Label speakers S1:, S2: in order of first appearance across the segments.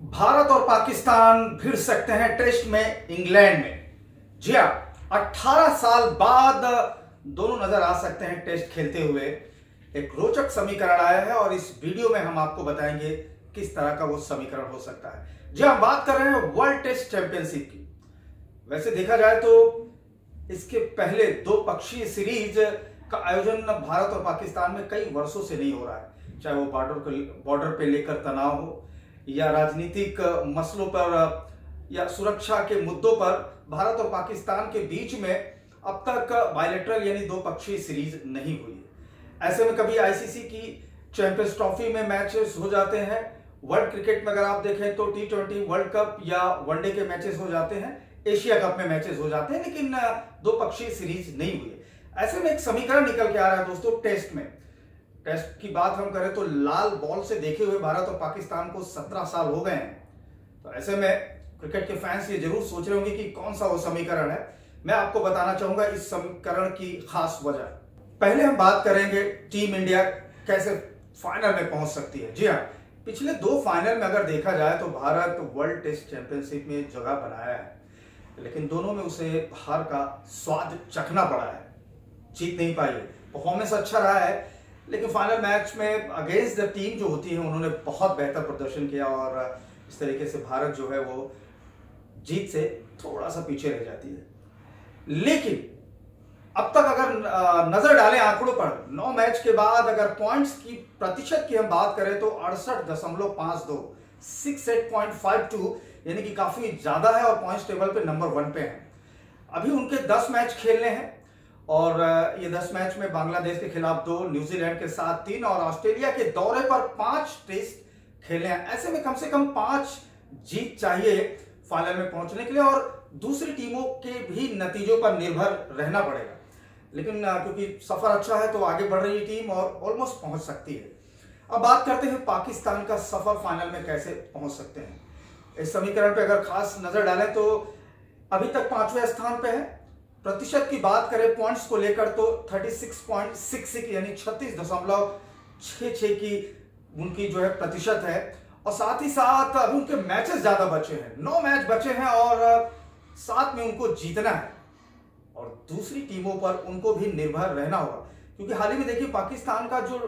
S1: भारत और पाकिस्तान भिड़ सकते हैं टेस्ट में, इंग्लैंड में। जी हाँ अट्ठारह साल बाद दोनों नज़र आ सकते हैं टेस्ट खेलते हुए। एक रोचक समीकरण आया है और इस वीडियो में हम आपको बताएँगे किस तरह का वो समीकरण हो सकता है। जी हम बात कर रहे हैं वर्ल्ड टेस्ट चैंपियनशिप की। वैसे देखा जाए तो इसके पहले दो पक्षीय सीरीज़ का आयोजन भारत और पाकिस्तान में कई वर्षों से नहीं हो रहा है। चाहे वो बॉर्डर बॉर्डर पे लेकर तनाव हो या राजनीतिक मसलों पर या सुरक्षा के मुद्दों पर भारत और पाकिस्तान के बीच में अब तक बायोलेटरल यानी दो पक्षीय सीरीज़ नहीं हुई है। ऐसे में कभी आईसीसी की चैंपियंस ट्रॉफी में मैचेस हो जाते हैं। वर्ल्ड क्रिकेट में अगर आप देखें तो टी ट्वेंटी वर्ल्ड कप या वनडे के मैचेस हो जाते हैं। एशिया कप में मैचेस हो जाते हैं, लेकिन दो पक्षीय सीरीज़ नहीं हुई ऐसे में एक समीकरण निकल के आ रहा है दोस्तों टेस्ट में। टेस्ट की बात हम करें तो लाल बॉल से देखे हुए भारत और पाकिस्तान को सत्रह साल हो गए हैं। तो ऐसे में क्रिकेट के फैंस ये ज़रूर सोच रहे होंगे कि कौन सा वो समीकरण है। मैं आपको बताना चाहूँगा इस समीकरण की खास वजह। पहले हम बात करेंगे टीम इंडिया कैसे फाइनल में पहुँच सकती है। जी हाँ पिछले दो फाइनल में अगर देखा जाए तो भारत वर्ल्ड टेस्ट चैंपियनशिप में जगह बनाया है, लेकिन दोनों में उसे हार का स्वाद चखना पड़ा है। जीत नहीं पाई परफॉर्मेंस अच्छा रहा है लेकिन फाइनल मैच में अगेंस्ट द टीम जो होती है, उन्होंने बहुत बेहतर प्रदर्शन किया और इस तरीके से भारत जो है वो जीत से थोड़ा सा पीछे रह जाती है। लेकिन अब तक अगर नज़र डालें आंकड़ों पर, नौ मैच के बाद अगर पॉइंट्स की प्रतिशत की हम बात करें तो अड़सठ दशमलव पाँच दो six eight point five two यानी कि काफ़ी ज़्यादा है और पॉइंट्स टेबल पे नंबर वन पे है। अभी उनके दस मैच खेलने हैं और ये दस मैच में बांग्लादेश के खिलाफ दो, न्यूजीलैंड के साथ तीन और ऑस्ट्रेलिया के दौरे पर पाँच टेस्ट खेले हैं। ऐसे में कम से कम पाँच जीत चाहिए फाइनल में पहुँचने के लिए और दूसरी टीमों के भी नतीजों पर निर्भर रहना पड़ेगा। लेकिन क्योंकि सफ़र अच्छा है तो आगे बढ़ रही टीम और ऑलमोस्ट पहुँच सकती है। अब बात करते हैं पाकिस्तान का सफ़र फाइनल में कैसे पहुँच सकते हैं। इस समीकरण पे अगर खास नज़र डालें तो अभी तक पाँचवें स्थान पे है। प्रतिशत की बात करें पॉइंट्स को लेकर तो 36.66 यानी छत्तीस दशमलव की उनकी जो है प्रतिशत है। और साथ ही साथ अभी उनके मैचेस ज़्यादा बचे हैं। नौ मैच बचे हैं और साथ में उनको जीतना है। और दूसरी टीमों पर उनको भी निर्भर रहना होगा। क्योंकि हाल ही में देखिए पाकिस्तान का जो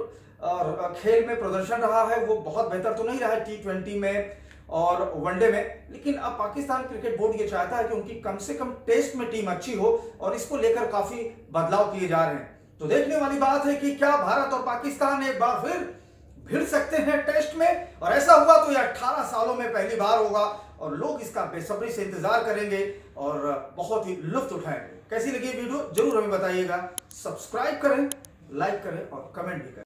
S1: खेल में प्रदर्शन रहा है, वो बहुत बेहतर तो नहीं रहा है टी ट्वेंटी में। और वनडे में। लेकिन अब पाकिस्तान क्रिकेट बोर्ड ये चाहता है कि उनकी कम से कम टेस्ट में टीम अच्छी हो और इसको लेकर काफ़ी बदलाव किए जा रहे हैं। तो देखने वाली बात है कि क्या भारत और पाकिस्तान एक बार फिर भिड़ सकते हैं टेस्ट में? और ऐसा हुआ तो यह 18 सालों में पहली बार होगा और लोग इसका बेसब्री से इंतज़ार करेंगे और बहुत ही लुफ्त उठाएँगे। कैसी लगी वीडियो? ज़रूर हमें बताइएगा। सब्सक्राइब करें, लाइक करें और कमेंट भी करें।